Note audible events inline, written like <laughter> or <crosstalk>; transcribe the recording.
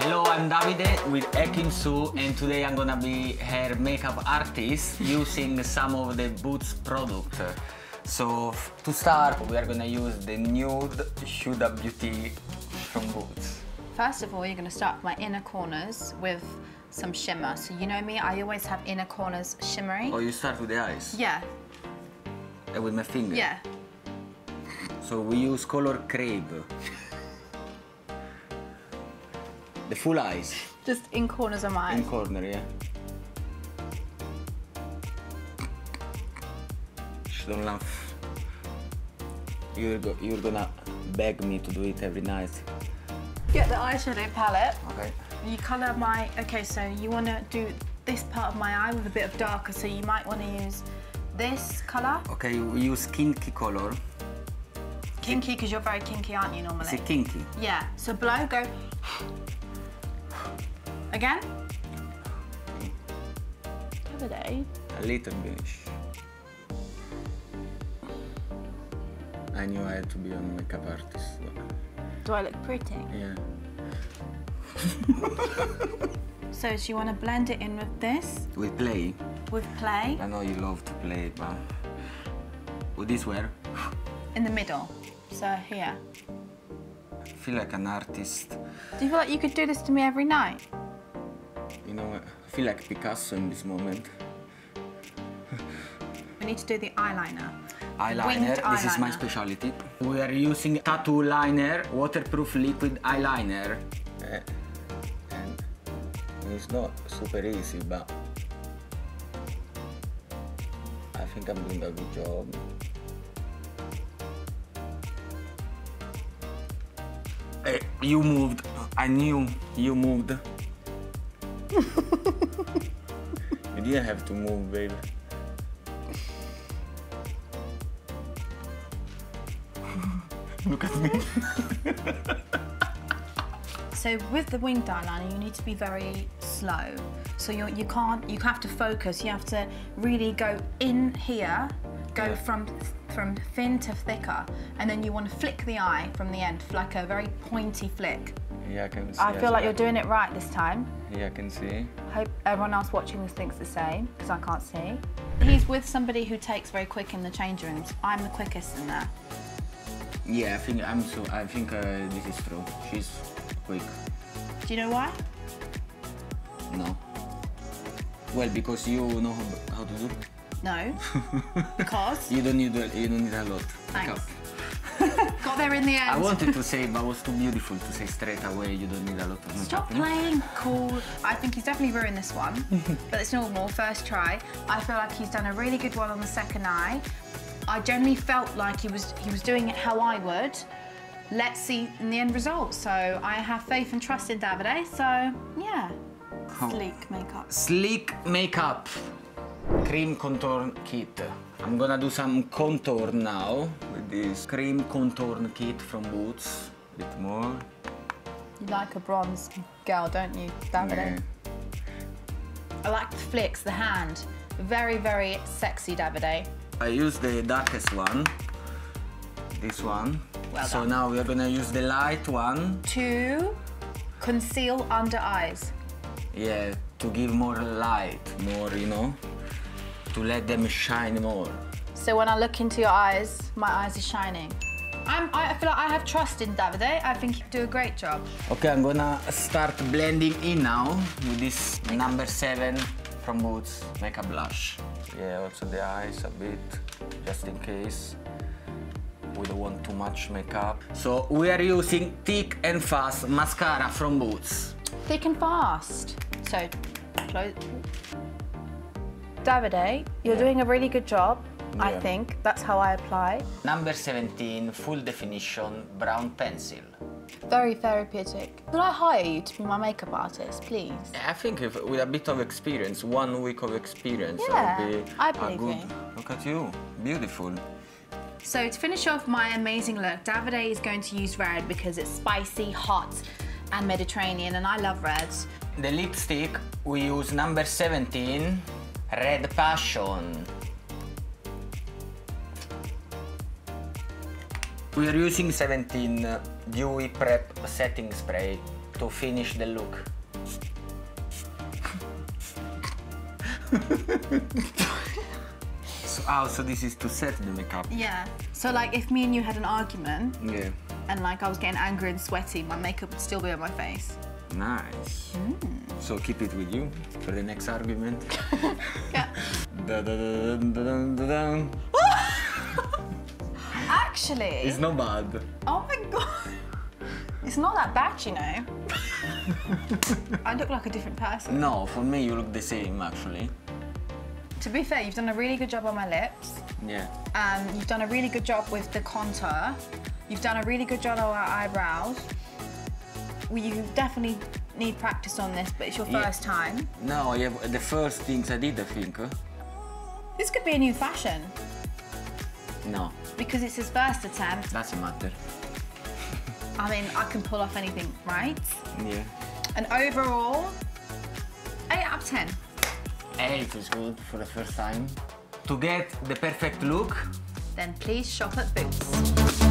Hello, I'm Davide with Ekin Su, and today I'm gonna be her makeup artist <laughs> using some of the Boots product. So to start, we are gonna use the nude Huda Beauty from Boots. First of all, you're going to start my inner corners with some shimmer. So you know me, I always have inner corners shimmery. Oh, you start with the eyes? Yeah, Uh, with my finger? yeah. So we use color crepe. <laughs> the full eyes Just in corners of my eyes. in corner, yeah. Don't laugh. You're, go- you're gonna beg me to do it every night. Get the eyeshadow palette. Okay. You colour my, okay, so you want to do this part of my eye with a bit of darker, so you might want to use this colour. Okay, we use kinky color. Kinky, because you're very kinky, aren't you, normally? kinky? Yeah, so blow, go. Again. Davide. A little bit. I knew I had to be a makeup artist. Do I look pretty? Yeah. <laughs> So do you want to blend it in with this, With play. with play, I know you love to play, but with this where? in the middle. So here. I feel like an artist. Do you feel like you could do this to me every night? You know, I feel like Picasso in this moment. We need to do the eyeliner. Eyeliner, Winged this is my eyeliner. specialty. We are using tattoo liner, waterproof liquid eyeliner. Eh, and it's not super easy, but I think I'm doing a good job. Eh, you moved. I knew you moved. You didn't have to move, babe. Look at me. So with the winged eyeliner, you need to be very slow. So you you can't you have to focus. You have to really go in here, go Yeah. from from thin to thicker, and then you want to flick the eye from the end, like a very pointy flick. Yeah, I can see. I feel like well. you're doing it right this time. Yeah, I can see. I hope everyone else watching this thinks the same, because I can't see. He's with somebody who takes very quick in the change rooms. I'm the quickest in there. Yeah, I think I'm so. I think uh, this is true. She's quick. Do you know why? No. Well, because you know how, how to do. it. No. <laughs> because You don't need. a- You don't need a lot. Thanks. Got there in the end. I wanted to say, but it was too beautiful to say straight away. You don't need a lot of makeup. Stop playing cool. I think he's definitely ruined this one, <laughs> but it's normal. First try. I feel like he's done a really good one on the second eye. I generally felt like he was he was doing it how I would. Let's see in the end result. So I have faith and trust in Davide. So yeah, Oh. sleek makeup. Sleek makeup. Cream contour kit. I'm gonna do some contour now this cream contour kit from Boots. A bit more. You like a bronze girl, don't you, Davide? Yeah. I like the flicks, the hand. Very, very sexy, Davide. I use the darkest one, this one. Well so now we are gonna use the light one, To conceal under eyes. yeah, to give more light, more, you know, to let them shine more. So when I look into your eyes, my eyes are shining. I'm, I feel like I have trust in Davide. I think you do a great job. Okay, I'm gonna start blending in now with this number seven from Boots makeup blush. Yeah, also the eyes a bit, just in case. We don't want too much makeup. So we are using Thick and Fast mascara from Boots. Thick and fast. So, close. Davide, you're Yeah. doing a really good job. I think that's how I apply. Number 17, full definition brow pencil. Very therapeutic. Could I hire you to be my makeup artist, please? I think if, with a bit of experience, one week of experience, Yeah, that would be I a believe good. you. Look at you, beautiful. So to finish off my amazing look, Davide is going to use red because it's spicy, hot, and Mediterranean, and I love reds. The lipstick we use number 17, Red Passion. We are using 17 uh, Dewy Prep Setting Spray. to finish the look. <laughs> so, oh, so this is to set the makeup. Yeah. So like if me and you had an argument Yeah. and like I was getting angry and sweaty, my makeup would still be on my face. Nice. So keep it with you for the next argument. <laughs> Yeah. <laughs> Da-da-da-dun-dun-dun-dun. Actually, It's not bad. oh my god. <laughs> It's not that bad, you know. <laughs> I look like a different person. No, for me you look the same actually. To be fair, you've done a really good job on my lips. Yeah. Um, you've done a really good job with the contour. You've done a really good job on our eyebrows. Well, you definitely need practice on this, but it's your Yeah. first time. No, yeah, the first things I did, I think. This could be a new fashion No, because it's his first attempt. doesn't matter. I mean, I can pull off anything, right? Yeah. And overall, 8 out of 10. Eight is good for the first time. To get the perfect look, Then please shop at Boots.